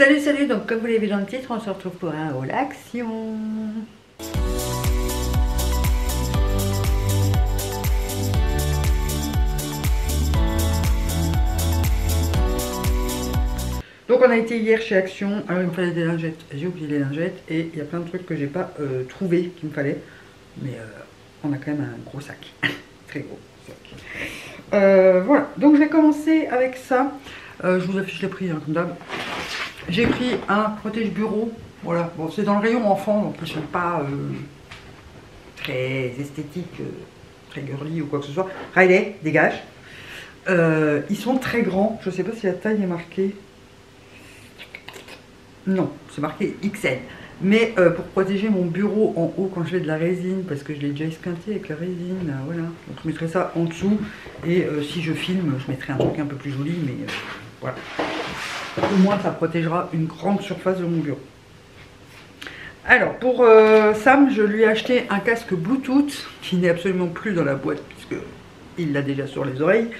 Salut, salut, donc comme vous l'avez vu dans le titre, on se retrouve pour un haul. Donc on a été hier chez Action, alors il me fallait des lingettes, j'ai oublié les lingettes et il y a plein de trucs que j'ai pas euh, trouvé qu'il me fallait. Mais euh, on a quand même un gros sac, très gros sac. Euh, voilà, donc je vais commencer avec ça. je vous affiche les prix hein, comme d'hab. J'ai pris un protège bureau, voilà, bon c'est dans le rayon enfant donc ils sont pas très esthétiques, très girly ou quoi que ce soit. Riley, dégage. ils sont très grands, je sais pas si la taille est marquée. Non, c'est marqué XL. Mais euh, pour protéger mon bureau en haut quand je fais de la résine, parce que je l'ai déjà esquinté avec la résine, euh, voilà. Donc je mettrai ça en dessous. Et euh, si je filme, je mettrai un truc un peu plus joli, mais voilà. Au moins ça protégera une grande surface de mon bureau. Alors pour Sam, je lui ai acheté un casque Bluetooth qui n'est absolument plus dans la boîte puisque il l'a déjà sur les oreilles.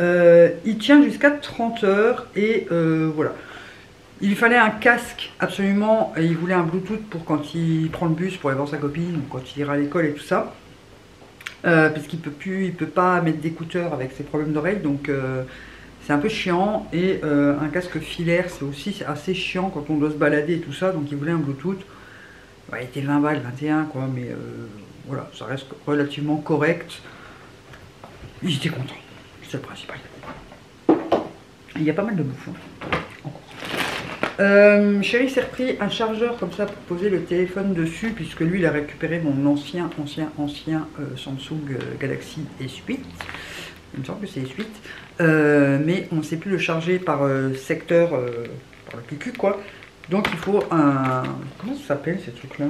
il tient jusqu'à 30 heures et voilà. Il fallait un casque absolument, et il voulait un Bluetooth pour quand il prend le bus pour aller voir sa copine, ou quand il ira à l'école et tout ça. Euh, parce qu'il peut plus, il peut pas mettre d'écouteurs avec ses problèmes d'oreille, donc euh, c'est un peu chiant. Et euh, un casque filaire, c'est aussi assez chiant quand on doit se balader et tout ça, donc il voulait un Bluetooth. il était 20 balles, 21 quoi, mais voilà, ça reste relativement correct. Il était content, c'est le principal. Il y a pas mal de bouffe. Hein. Euh, chérie s'est repris un chargeur comme ça pour poser le téléphone dessus, puisque lui, il a récupéré mon ancien, ancien, ancien euh, Samsung euh, Galaxy S8. Il me semble que c'est S8. Euh, mais on ne sait plus le charger par secteur, par le QQ, quoi. Donc il faut un... Comment ça s'appelle ces trucs-là?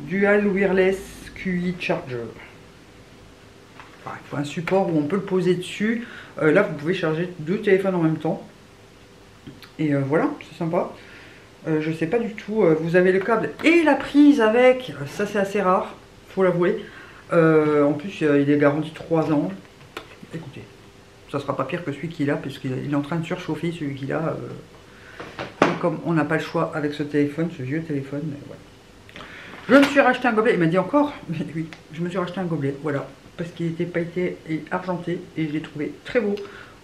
Dual Wireless QI Charger. il faut un support où on peut le poser dessus. là, vous pouvez charger deux téléphones en même temps. Et euh, voilà, c'est sympa. Euh, je sais pas du tout, euh, vous avez le câble et la prise avec, ça c'est assez rare, faut l'avouer. En plus, il est garanti 3 ans. Écoutez, ça sera pas pire que celui qu'il a, puisqu'il est en train de surchauffer celui qu'il a. comme on n'a pas le choix avec ce téléphone, ce vieux téléphone, Je me suis racheté un gobelet, il m'a dit encore, mais oui, je me suis racheté un gobelet, voilà, parce qu'il était pailleté et argenté, et je l'ai trouvé très beau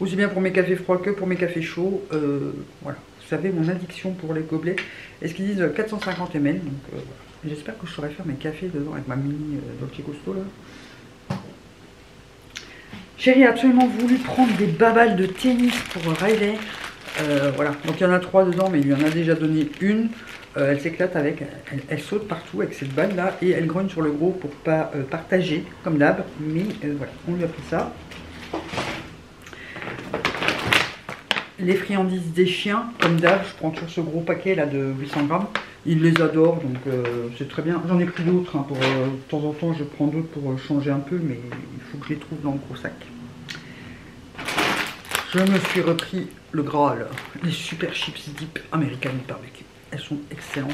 aussi bien pour mes cafés froids que pour mes cafés chauds. Euh, voilà, vous savez mon addiction pour les gobelets. Est-ce qu'ils disent 450 ml Donc euh, j'espère que je saurai faire mes cafés dedans avec ma mini euh, Dolce Gusto là. Chérie a absolument voulu prendre des babales de tennis pour Riley. voilà, donc il y en a trois dedans, mais il lui en a déjà donné une. elle s'éclate avec, elle, saute partout avec cette balle là et elle grogne sur le gros pour pas partager comme d'hab. Mais voilà, on lui a pris ça les friandises des chiens, comme d'hab, je prends toujours ce gros paquet là de 800 grammes. Ils les adorent, donc euh, c'est très bien. J'en ai pris d'autres, hein, euh, de temps en temps je prends d'autres pour euh, changer un peu, mais il faut que je les trouve dans le gros sac. Je me suis repris le Graal, les super chips dip American barbecue. Elles sont excellentes,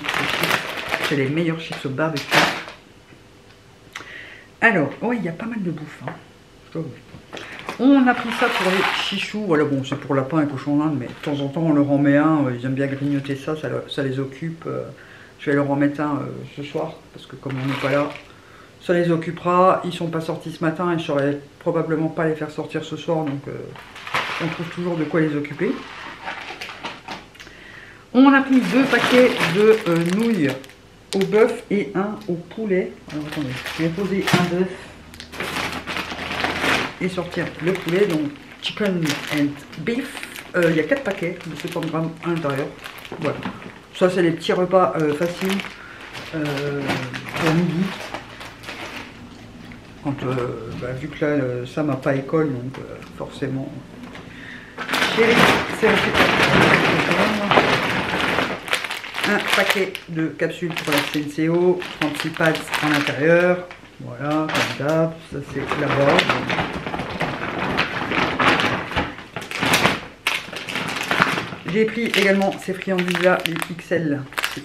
c'est les meilleures chips au barbecue. Alors, oui, il y a pas mal de bouffe. Hein. On a pris ça pour les chichous. Voilà, bon, c'est pour lapin et cochon d'Inde, mais de temps en temps, on leur en met un. Euh, ils aiment bien grignoter ça, ça, les occupe. Euh. Je vais leur en mettre un euh, ce soir, parce que comme on n'est pas là, ça les occupera. Ils sont pas sortis ce matin et je saurais probablement pas les faire sortir ce soir, donc on trouve toujours de quoi les occuper. On a pris deux paquets de nouilles au bœuf et un au poulet. Alors attendez, je vais poser un bœuf et sortir le poulet, donc chicken and beef. Euh, il y a 4 paquets de 70 grammes à l'intérieur. Voilà. Ça, c'est les petits repas euh, faciles euh, pour midi. Bah, vu que là, ça m'a pas école, donc forcément. Un paquet de capsules pour la CNCO, 36 pads à l'intérieur. Voilà, comme d'hab, ça c'est la J'ai pris également ces friandises-là, les XL,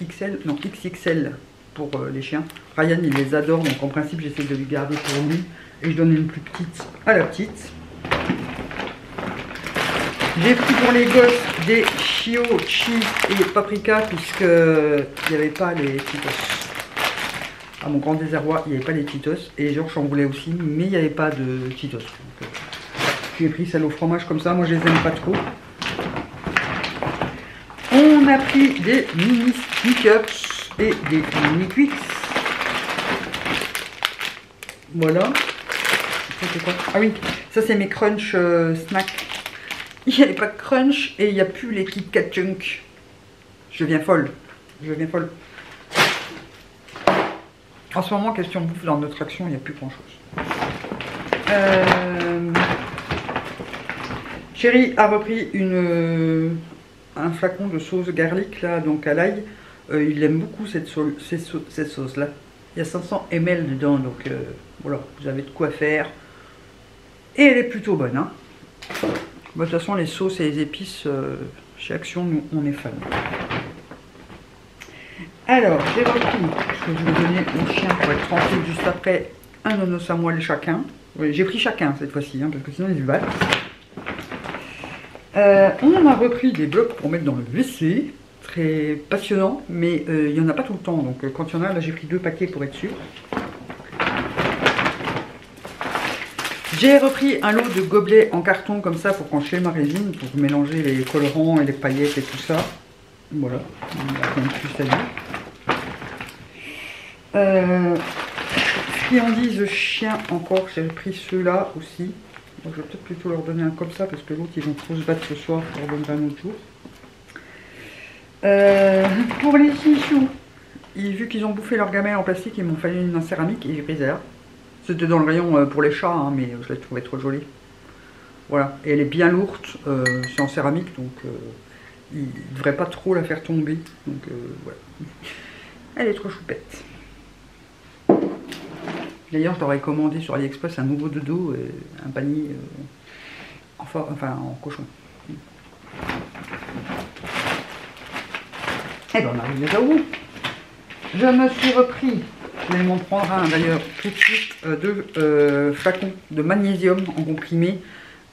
XL, non XXL pour euh, les chiens. Ryan, il les adore, donc en principe, j'essaie de lui garder pour lui. Et je donne une plus petite à la petite. J'ai pris pour les gosses des Chio, Cheese et Paprika puisque il n'y avait pas les Cheetos. À mon grand désarroi, il n'y avait pas les Cheetos. Et Georges en voulait aussi, mais il n'y avait pas de. Donc, euh, j'ai pris celle au fromage comme ça. Moi, je les aime pas trop. A pris des mini Snickers et des mini Quicks. Voilà. Ah oui, ça c'est mes crunch euh, snacks. Il n'y avait pas de crunch et il n'y a plus les Kit Kat Junk. Je viens folle. Je viens folle. En ce moment, question bouffe dans notre action, il n'y a plus grand chose. Euh... Chérie a repris une, un flacon de sauce garlic là, donc à l'ail. Euh, il aime beaucoup cette, cette sauce là. Il y a 500 ml dedans, donc euh, voilà, vous avez de quoi faire. Et elle est plutôt bonne. Hein. de toute façon, les sauces et les épices, chez Action, nous, on est fans. Alors, j'ai repris, que je vais donner au chien pour être tranquille juste après, un à moelle chacun. J'ai pris chacun cette fois-ci, hein, parce que sinon ils se battent. Euh, on a repris des blocs pour mettre dans le WC. Très passionnant, mais euh, il n'y en a pas tout le temps. Donc euh, quand il y en a, là j'ai pris deux paquets pour être sûr. J'ai repris un lot de gobelets en carton comme ça pour fais ma résine, pour mélanger les colorants et les paillettes et tout ça. Voilà, on a plus à dire. Friandises chien encore, j'ai pris ceux-là aussi. Je vais peut-être plutôt leur donner un comme ça parce que l'autre ils vont trop se battre ce soir, je leur donnerai un autre jour. Euh, pour les chichous, vu qu'ils ont bouffé leur gamelle en plastique, ils m'ont fallu une en céramique et j'ai pris. C'était dans le rayon euh, pour les chats, hein, mais je l'ai trouvée trop jolie. Voilà, et elle est bien lourde, euh, c'est en céramique, donc il ne devrait pas trop la faire tomber. Donc voilà. Elle est trop choupette. D'ailleurs, je leur ai commandé sur AliExpress un nouveau dodo, et un panier euh, enfin, en cochon. Et eh bien, on arrive déjà au bout. Je me suis repris, m'en prendre un d'ailleurs tout de suite, euh, deux euh, flacons de magnésium en comprimé.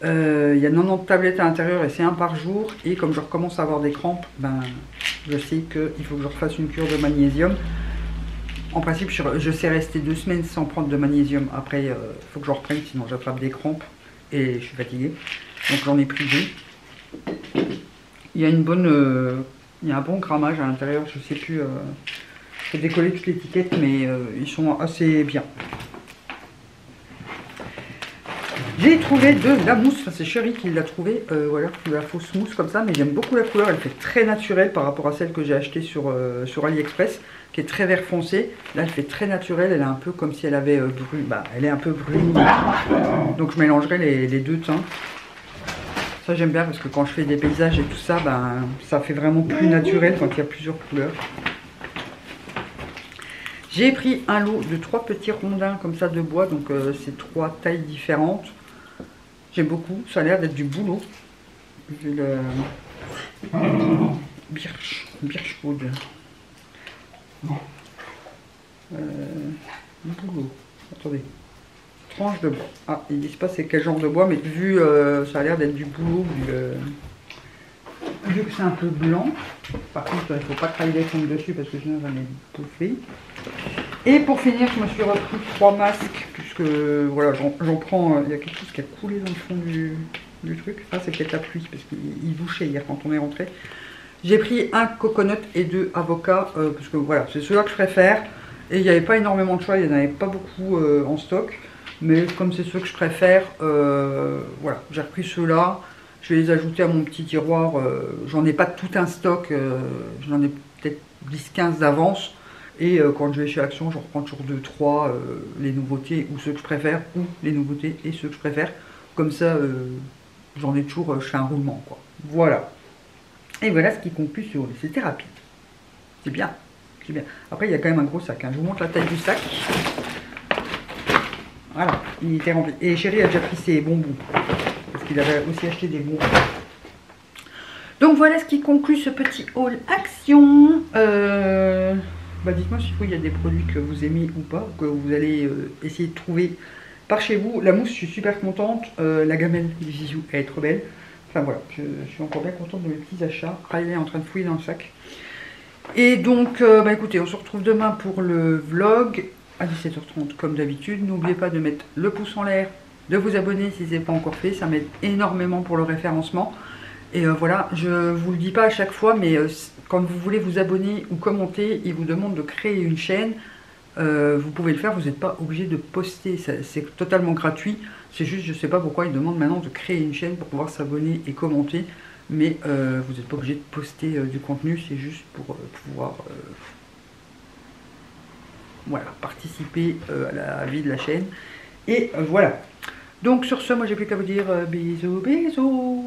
il y a 90 tablettes à l'intérieur et c'est un par jour. Et comme je recommence à avoir des crampes, ben, je sais qu'il faut que je refasse une cure de magnésium. En principe, je, sais rester deux semaines sans prendre de magnésium. Après, il euh, faut que je reprenne, sinon j'attrape des crampes et je suis fatiguée. Donc j'en ai pris deux. Il y a une bonne, euh, il y a un bon grammage à l'intérieur. Je sais plus, euh, j'ai décollé toute l'étiquette, mais ils sont assez bien. J'ai trouvé de la mousse, c'est Chérie qui l'a trouvé, voilà, de la fausse mousse comme ça, mais j'aime beaucoup la couleur, elle fait très naturelle par rapport à celle que j'ai achetée sur, sur AliExpress très vert foncé. Là, elle fait très naturelle. Elle est un peu comme si elle avait euh, brûlé. Bah, elle est un peu brune. Donc, je mélangerai les, deux teints. Ça, j'aime bien parce que quand je fais des paysages et tout ça, ben, ça fait vraiment plus naturel quand il y a plusieurs couleurs. J'ai pris un lot de trois petits rondins comme ça de bois. Donc, euh, c'est trois tailles différentes. J'aime beaucoup. Ça a l'air d'être du boulot. Vu le... Birch, Birchwood. Euh, Attendez. Tranche de bois. Ah, ils disent pas c'est quel genre de bois, mais vu euh, ça a l'air d'être du boulot, euh, vu, que c'est un peu blanc. Par contre, il faut pas travailler les dessus parce que sinon j'en ai bouffé. Et pour finir, je me suis repris trois masques, puisque voilà, j'en prends. Il y a quelque chose qui a coulé dans le fond du, du truc. Ah, c'est peut-être la pluie, parce qu'il bouchait hier quand on est rentré. J'ai pris un coconut et deux avocats, euh, parce que voilà, c'est ceux-là que je préfère. Et il n'y avait pas énormément de choix, il n'y en avait pas beaucoup euh, en stock. Mais comme c'est ceux que je préfère, euh, voilà, j'ai repris ceux-là. Je vais les ajouter à mon petit tiroir. J'en ai pas tout un stock, j'en ai peut-être 10-15 d'avance. Et quand je vais chez Action, je reprends toujours 2-3 les nouveautés ou ceux que je préfère, ou les nouveautés et ceux que je préfère. Comme ça, j'en ai toujours, fais un roulement. Quoi. Voilà. Et voilà ce qui conclut sur C'était rapide. C'est bien. C'est bien. Après, il y a quand même un gros sac. Hein. Je vous montre la taille du sac. Voilà, il était rempli. Et Chéri a déjà pris ses bonbons. Parce qu'il avait aussi acheté des bonbons. Donc voilà ce qui conclut ce petit haul action. Euh, bah dites-moi s'il il y a des produits que vous aimez ou pas, que vous allez euh, essayer de trouver par chez vous. La mousse, je suis super contente. Euh, la gamelle du Zizou, elle est trop belle Enfin voilà, je, suis encore bien contente de mes petits achats. Riley est en train de fouiller dans le sac. Et donc, euh, bah écoutez, on se retrouve demain pour le vlog à 17h30 comme d'habitude. N'oubliez pas de mettre le pouce en l'air, de vous abonner si ce n'est pas encore fait. Ça m'aide énormément pour le référencement. Et euh, voilà, je vous le dis pas à chaque fois, mais euh, quand vous voulez vous abonner ou commenter, il vous demande de créer une chaîne. Vous pouvez le faire, vous n'êtes pas obligé de poster, c'est totalement gratuit. C'est juste, je ne sais pas pourquoi il demande maintenant de créer une chaîne pour pouvoir s'abonner et commenter mais euh, vous n'êtes pas obligé de poster euh, du contenu, c'est juste pour euh, pouvoir voilà, participer à la vie de la chaîne. Et voilà. Donc sur ce, moi j'ai plus qu'à vous dire bisous, bisous